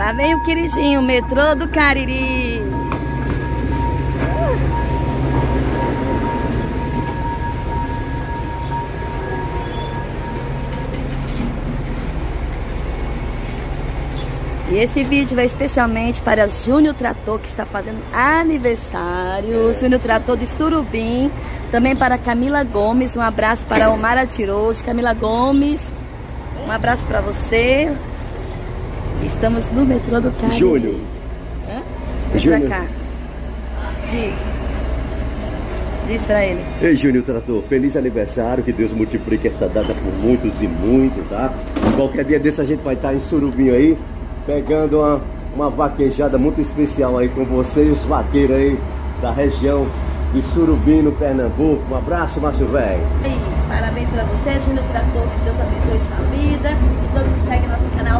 Lá vem o queridinho, o metrô do Cariri. E esse vídeo vai especialmente para Júnior Trator, que está fazendo aniversário. É. Júnior Trator de Surubim. Também para Camila Gomes. Um abraço para Omar Tiroz. Camila Gomes, um abraço para você. Estamos no metrô do Caribe. Júnior. Hã? Vem Júnior. pra cá. Diz. Diz pra ele. Ei, Júnior Trator, feliz aniversário. Que Deus multiplique essa data por muitos e muitos, tá? Qualquer dia desse a gente vai estar em Surubim aí pegando uma, uma vaquejada muito especial aí com você e os vaqueiros aí da região de Surubim, no Pernambuco. Um abraço, Márcio Velho. Parabéns para você, Gino Trator, que Deus abençoe sua vida e todos que seguem nosso canal.